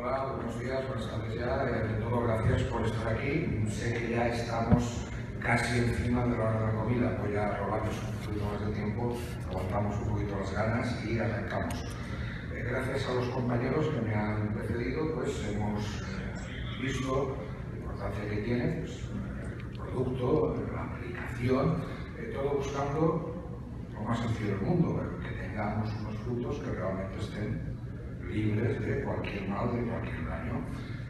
Hola, buenos días, buenas tardes ya. Eh, de todo, gracias por estar aquí. Sé que ya estamos casi encima de la hora de la comida, pues ya robamos un poquito más de tiempo, aguantamos un poquito las ganas y arrancamos. Eh, gracias a los compañeros que me han precedido, pues hemos eh, visto la importancia que tiene pues, el producto, la aplicación, todo buscando lo más sencillo del mundo, que tengamos unos frutos que realmente estén libres de cualquier mal, de cualquier daño.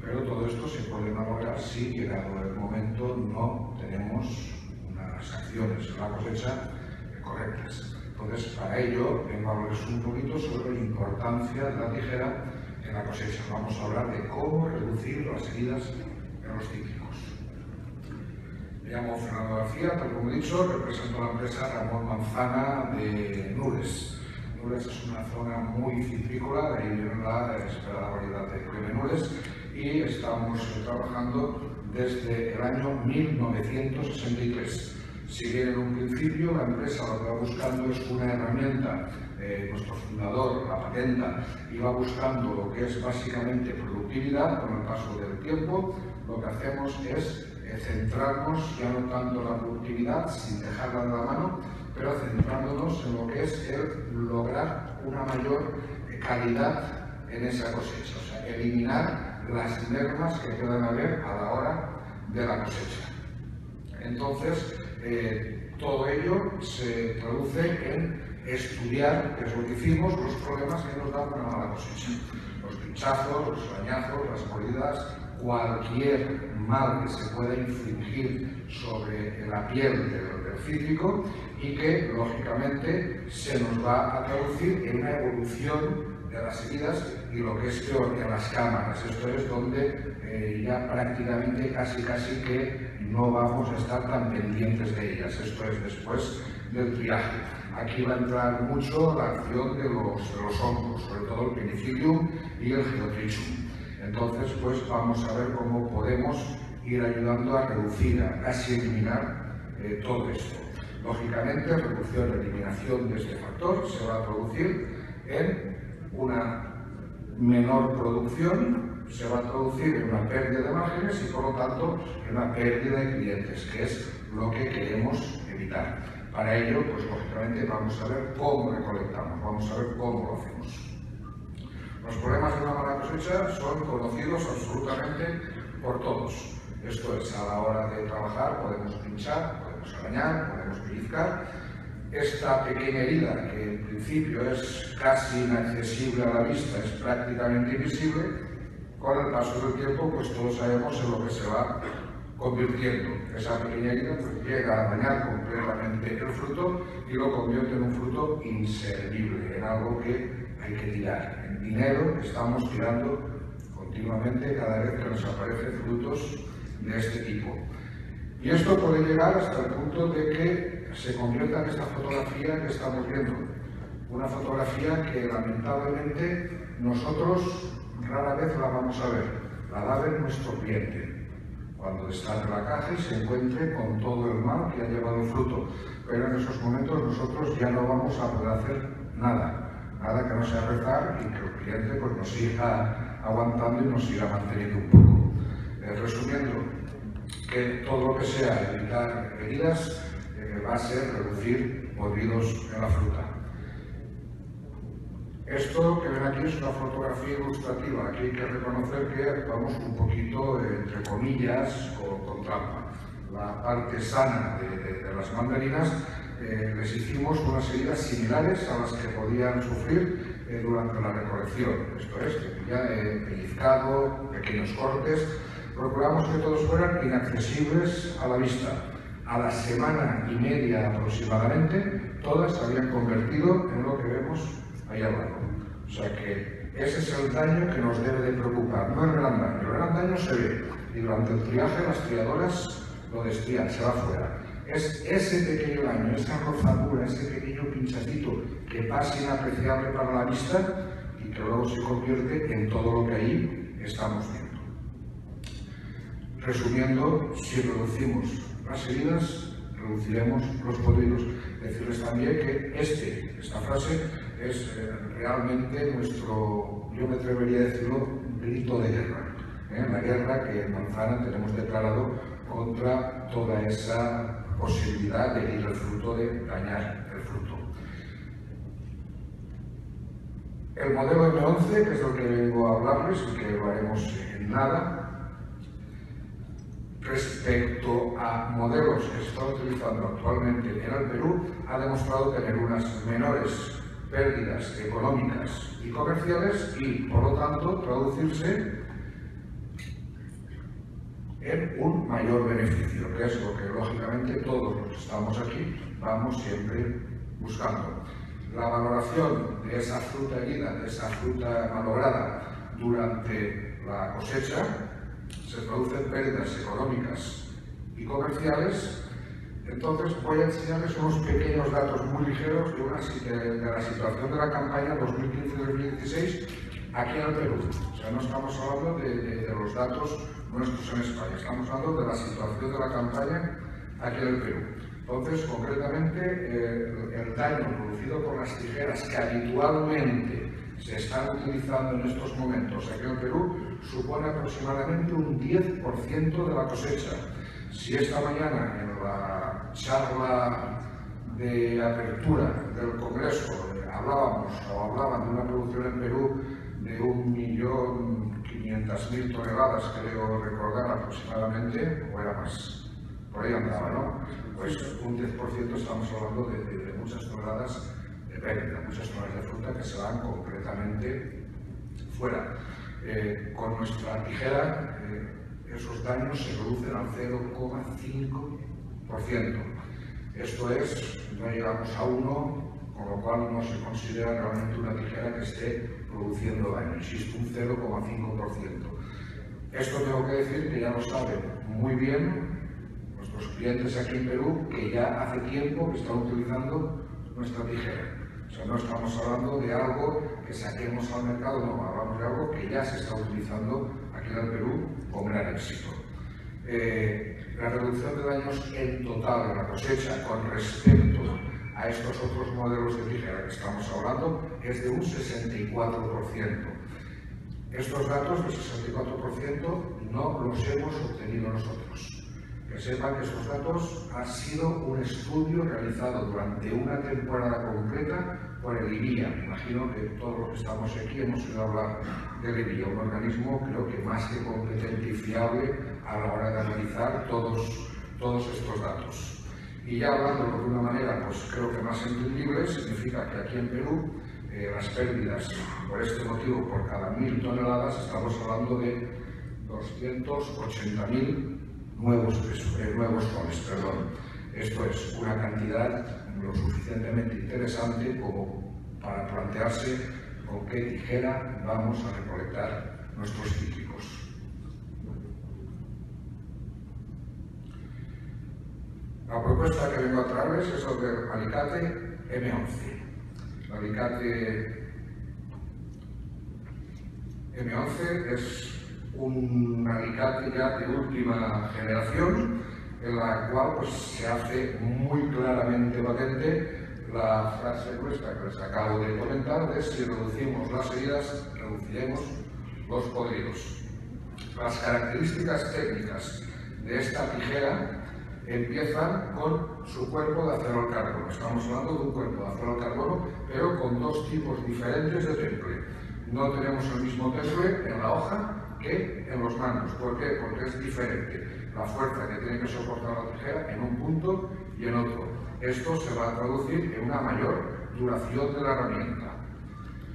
Pero todo esto se puede lograr si, llegado el momento, no tenemos unas acciones en la cosecha correctas. Entonces, para ello, vengo a hablarles un poquito sobre la importancia de la tijera en la cosecha. Vamos a hablar de cómo reducir las heridas en los cítricos. Me llamo Fernando García, tal como he dicho, represento la empresa Ramón Manzana de Nules. Zona muy citrícola, de ahí viene la esperada variedad de Nules y estamos trabajando desde el año 1963. Si bien en un principio la empresa lo que va buscando es una herramienta, eh, nuestro fundador, la patenta, iba buscando lo que es básicamente productividad, con el paso del tiempo lo que hacemos es eh, centrarnos ya no tanto en la productividad, sin dejarla de la mano, pero centrándonos en lo que es el lograr una mayor calidad en esa cosecha, o sea, eliminar las mermas que puedan haber a la hora de la cosecha. Entonces, eh, todo ello se traduce en estudiar, que es lo que hicimos, los problemas que nos dan una mala cosecha. Los pinchazos, los arañazos, las mordidas, cualquier mal que se pueda infligir sobre la piel del, del y que, lógicamente, se nos va a traducir en una evolución de las heridas y lo que es peor, en las cámaras. Esto es donde eh, ya prácticamente casi casi que no vamos a estar tan pendientes de ellas. Esto es después del triaje. Aquí va a entrar mucho la acción de los, de los hongos, sobre todo el penicillium y el geotrichum. Entonces, pues vamos a ver cómo podemos ir ayudando a reducir, a casi eliminar eh, todo esto. Lógicamente, reducción, eliminación de este factor se va a producir en una menor producción se va a traducir en una pérdida de márgenes y por lo tanto en una pérdida de clientes, que es lo que queremos evitar. Para ello, pues lógicamente vamos a ver cómo recolectamos, vamos a ver cómo lo hacemos. Los problemas de una mala cosecha son conocidos absolutamente por todos. Esto es, a la hora de trabajar podemos pinchar, podemos arañar, podemos pellizcar, esta pequeña herida, que en principio es casi inaccesible a la vista, es prácticamente invisible, con el paso del tiempo, pues todos sabemos en lo que se va convirtiendo. Esa pequeña herida pues, llega a dañar completamente el fruto y lo convierte en un fruto inservible, en algo que hay que tirar. En dinero estamos tirando continuamente cada vez que nos aparecen frutos de este tipo. Y esto puede llegar hasta el punto de que se convierta en esta fotografía que estamos viendo. Una fotografía que lamentablemente nosotros rara vez la vamos a ver. La va a ver nuestro cliente cuando está en la caja y se encuentre con todo el mal que ha llevado fruto. Pero en esos momentos nosotros ya no vamos a poder hacer nada. Nada que no sea rezar y que el cliente pues, nos siga aguantando y nos siga manteniendo un poco. Eh, resumiendo, que todo lo que sea evitar heridas va a ser reducir podridos en la fruta. Esto que ven aquí es una fotografía ilustrativa. Aquí hay que reconocer que actuamos un poquito, entre comillas, con, trampa. La parte sana de, las mandarinas eh, les hicimos unas heridas similares a las que podían sufrir eh, durante la recolección. Esto es, que ya he pellizcado, pequeños cortes. Procuramos que todos fueran inaccesibles a la vista a la semana y media aproximadamente, todas se habían convertido en lo que vemos ahí abajo. O sea que ese es el daño que nos debe de preocupar, no el gran daño. El gran daño se ve y durante el triaje las triadoras lo destrían, se va fuera. Es ese pequeño daño, esa rozadura, ese pequeño pinchacito que pasa inapreciable para la vista y que luego se convierte en todo lo que ahí estamos viendo. Resumiendo, si reducimos las heridas, reduciremos los podridos. Decirles también que este, esta frase es eh, realmente nuestro, yo me atrevería a decirlo, grito de guerra. ¿eh? La guerra que en Manzana tenemos declarado contra toda esa posibilidad de ir el fruto, de dañar el fruto. El modelo M11, que es lo que vengo a hablarles y que lo haremos en nada, respecto a modelos que se están utilizando actualmente en el Perú, ha demostrado tener unas menores pérdidas económicas y comerciales y, por lo tanto, traducirse en un mayor beneficio, que es lo que lógicamente todos los que estamos aquí vamos siempre buscando. La valoración de esa fruta herida, de esa fruta malograda durante la cosecha, se producen pérdidas económicas y comerciales, entonces voy a enseñarles unos pequeños datos muy ligeros de, una, de la situación de la campaña 2015-2016 aquí en el Perú. O sea, no estamos hablando de, los datos nuestros en España, estamos hablando de la situación de la campaña aquí en el Perú. Entonces, concretamente, eh, el daño producido por las tijeras que habitualmente se están utilizando en estos momentos aquí en el Perú supone aproximadamente un 10% de la cosecha. Si esta mañana en la charla de apertura del Congreso hablábamos o hablaban de una producción en Perú de 1.500.000 toneladas, creo recordar aproximadamente, o era más, por ahí andaba, ¿no? Pues un 10% estamos hablando de, de, muchas toneladas de pérdida, muchas toneladas de fruta que se van completamente fuera. Eh, con nuestra tijera eh, esos daños se reducen al 0,5%. Esto es, no llegamos a 1, con lo cual no se considera realmente una tijera que esté produciendo daño, existe un 0,5%. Esto tengo que decir que ya lo saben muy bien nuestros clientes aquí en Perú, que ya hace tiempo que están utilizando nuestra tijera. O sea, no estamos hablando de algo que saquemos al mercado, no, hablamos de algo que ya se está utilizando aquí en el Perú con gran éxito. Eh, la reducción de daños en total de la cosecha con respecto a estos otros modelos de tijera que estamos hablando es de un 64%. Estos datos del 64% no los hemos obtenido nosotros. Que sepan que estos datos han sido un estudio realizado durante una temporada completa por el IBIA. Imagino que todos los que estamos aquí hemos oído hablar del IBIA, un organismo creo que más que competente y fiable a la hora de analizar todos, todos estos datos. Y ya hablándolo de una manera, pues creo que más entendible, significa que aquí en Perú eh, las pérdidas por este motivo por cada mil toneladas estamos hablando de 280.000 nuevos, eh, nuevos Perdón. Esto es una cantidad lo suficientemente interesante como para plantearse con qué tijera vamos a recolectar nuestros cítricos. La propuesta que vengo a traerles es sobre alicate M11. El alicate M11 es un alicate ya de última generación, en la cual pues, se hace muy claramente patente la frase nuestra que les acabo de comentar de si reducimos las heridas, reduciremos los podridos. Las características técnicas de esta tijera empiezan con su cuerpo de acero al carbono. Estamos hablando de un cuerpo de acero al carbono, pero con dos tipos diferentes de temple. No tenemos el mismo temple en la hoja que en los manos. ¿Por qué? Porque es diferente la fuerza que tiene que soportar la tijera en un punto y en otro. Esto se va a traducir en una mayor duración de la herramienta.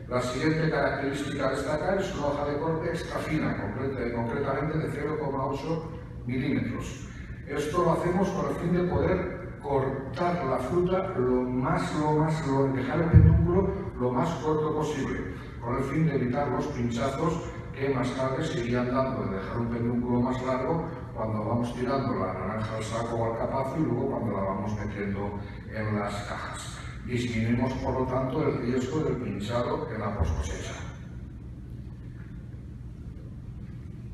La siguiente característica a destacar es una hoja de corte extra fina, concretamente de 0,8 milímetros. Esto lo hacemos con el fin de poder cortar la fruta lo más, lo más, lo, dejar el pedúnculo lo más corto posible, con el fin de evitar los pinchazos que más tarde se irían dando de dejar un pedúnculo más largo cuando vamos tirando la naranja al saco o al capazo y luego cuando la vamos metiendo en las cajas. Disminuimos, por lo tanto, el riesgo del pinchado en la post cosecha.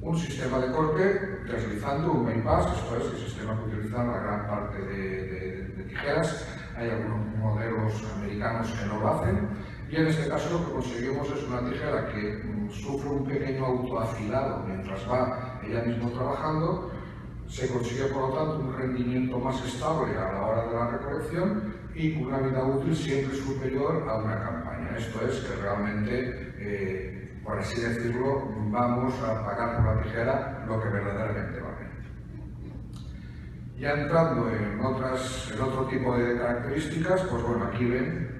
Un sistema de corte deslizando un main pass, esto es el sistema que utilizan la gran parte de, de tijeras. Hay algunos modelos americanos que no lo hacen Y en este caso lo que conseguimos es una tijera que mm, sufre un pequeño autoafilado mientras va ella misma trabajando, se consigue por lo tanto un rendimiento más estable a la hora de la recolección y una vida útil siempre superior a una campaña. Esto es que realmente, eh, por así decirlo, vamos a pagar por la tijera lo que verdaderamente vale. Ya entrando en, otras, en otro tipo de características, pues bueno, aquí ven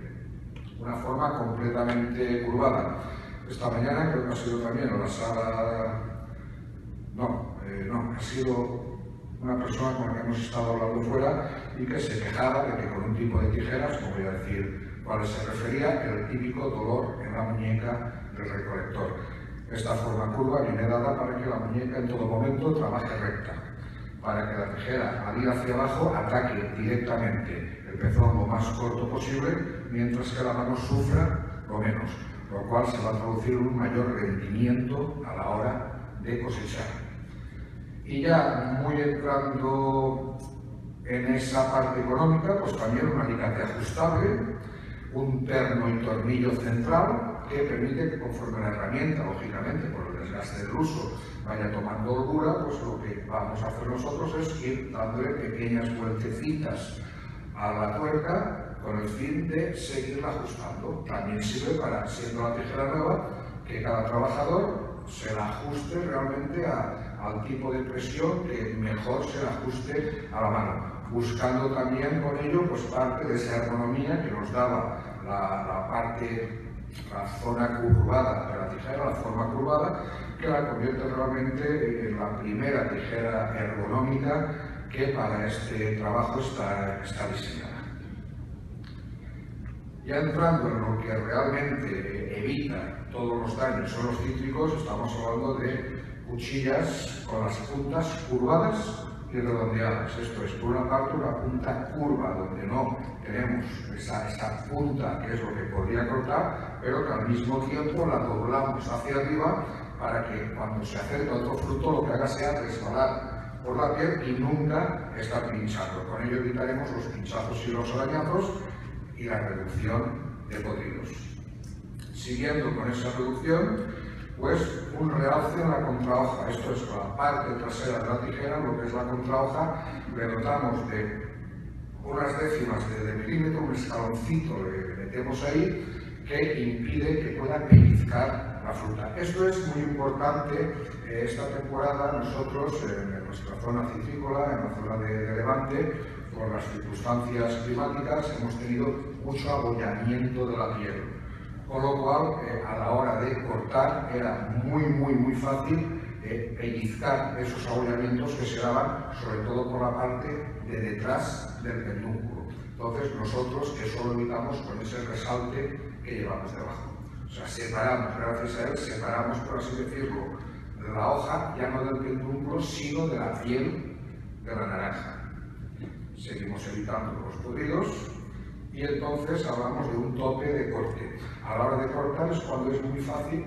una forma completamente curvada. Esta mañana creo que ha sido también en la sala, no, eh, no, ha sido una persona con la que hemos estado hablando fuera y que se quejaba de que con un tipo de tijeras, como voy a decir cuál se refería, el típico dolor en la muñeca del recolector. Esta forma curva viene dada para que la muñeca en todo momento trabaje recta, para que la tijera al ir hacia abajo ataque directamente el pezón lo más corto posible, mientras que la mano sufra lo menos, lo cual se va a traducir en un mayor rendimiento a la hora de cosechar. Y ya muy entrando en esa parte económica, pues también un alicate ajustable, un perno y tornillo central que permite que conforme la herramienta, lógicamente, por el desgaste del uso, vaya tomando holgura, pues lo que vamos a hacer nosotros es ir dándole pequeñas vueltecitas a la tuerca con el fin de seguirla ajustando. También sirve para, siendo la tijera nueva, que cada trabajador se la ajuste realmente al tipo de presión que mejor se la ajuste a la mano, buscando también con ello pues, parte de esa ergonomía que nos daba la, parte, la zona curvada de la tijera, la forma curvada, que la convierte realmente en la primera tijera ergonómica que para este trabajo está, está diseñada. Ya entrando en lo que realmente evita todos los daños son los cítricos, estamos hablando de cuchillas con las puntas curvadas y redondeadas. Esto es, por una parte, una punta curva donde no tenemos esa, esa punta que es lo que podría cortar, pero que al mismo tiempo la doblamos hacia arriba para que cuando se acerca otro fruto lo que haga sea resbalar por la piel y nunca estar pinchando. Con ello evitaremos los pinchazos y los arañazos y la reducción de podridos. Siguiendo con esa reducción, pues un realce en la contrahoja. Esto es la parte trasera de la tijera, lo que es la contrahoja, le dotamos de unas décimas de, milímetro, un escaloncito le metemos ahí que impide que pueda pellizcar la fruta. Esto es muy importante. Eh, esta temporada nosotros en nuestra zona citrícola, en la zona de Levante, por las circunstancias climáticas hemos tenido mucho abollamiento de la piel, con lo cual eh, a la hora de cortar era muy, muy, muy fácil eh, pellizcar esos abollamientos que se daban sobre todo por la parte de detrás del pedúnculo. Entonces nosotros eso lo evitamos con ese resalte que llevamos debajo. O sea, separamos, gracias a él, separamos, por así decirlo, la hoja ya no del pedúnculo, sino de la piel de la naranja seguimos evitando los podridos y entonces hablamos de un tope de corte. A la hora de cortar es cuando es muy fácil,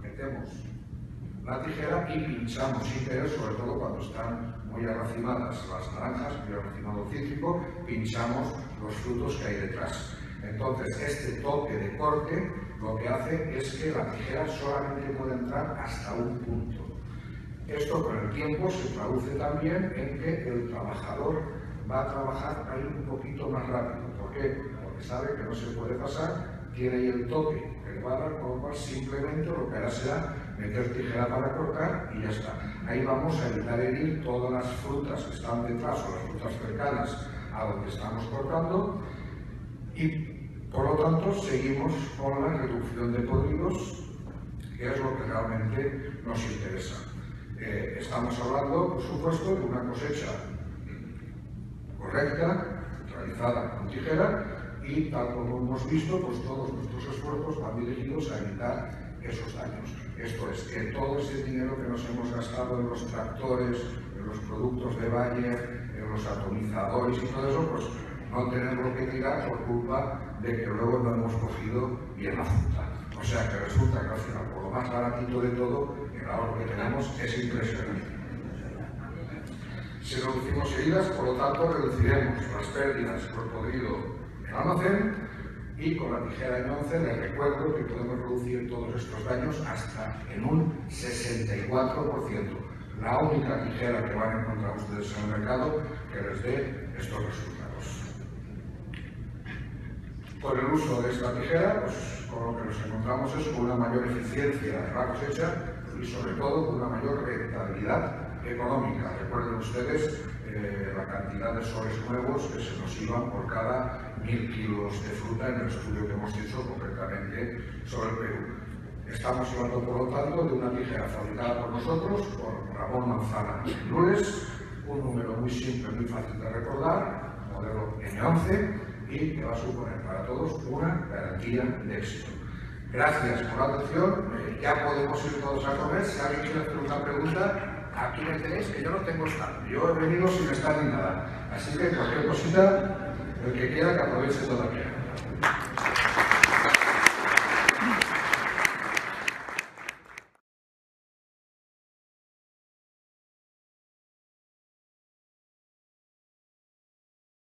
metemos la tijera y pinchamos sin querer, sobre todo cuando están muy arracimadas las naranjas, muy arracimado cítrico, pinchamos los frutos que hay detrás. Entonces, este toque de corte lo que hace es que la tijera solamente puede entrar hasta un punto. Esto con el tiempo se traduce también en que el trabajador va a trabajar ahí un poquito más rápido. ¿Por qué? Porque sabe que no se puede pasar, tiene ahí el toque que le va a dar, con lo cual simplemente lo que hará será meter tijera para cortar y ya está. Ahí vamos a evitar herir todas las frutas que están detrás o las frutas cercanas a donde estamos cortando y por lo tanto seguimos con la reducción de podridos, que es lo que realmente nos interesa. Eh, estamos hablando, por supuesto, de una cosecha correcta, realizada con tijera y tal como hemos visto, pues todos nuestros esfuerzos van dirigidos a evitar esos daños. Esto es, que todo ese dinero que nos hemos gastado en los tractores, en los productos de Bayer, en los atomizadores y todo eso, pues no tenemos que tirar por culpa de que luego no hemos cogido bien la fruta. O sea que resulta que al final, por lo más baratito de todo, el ahorro que tenemos es impresionante. Si reducimos heridas, por lo tanto, reduciremos las pérdidas por podrido en almacén y con la tijera M11 les recuerdo que podemos reducir todos estos daños hasta en un 64%. La única tijera que van a encontrar ustedes en el mercado que les dé estos resultados. Por el uso de esta tijera, pues con lo que nos encontramos es con una mayor eficiencia de la cosecha y sobre todo con una mayor rentabilidad económica. Recuerden ustedes eh, la cantidad de soles nuevos que se nos iban por cada mil kilos de fruta en el estudio que hemos hecho concretamente sobre el Perú. Estamos hablando, por lo tanto, de una tijera fabricada por nosotros, por Ramón Manzana Lunes, un número muy simple, muy fácil de recordar, modelo M11, y que va a suponer para todos una garantía de éxito. Gracias por la atención. Eh, ya podemos ir todos a comer. Si alguien quiere hacer una pregunta, aquí me tenéis, que yo no tengo stand. Yo he venido sin estar ni nada. Así que cualquier cosita, el que quiera que aproveche todavía.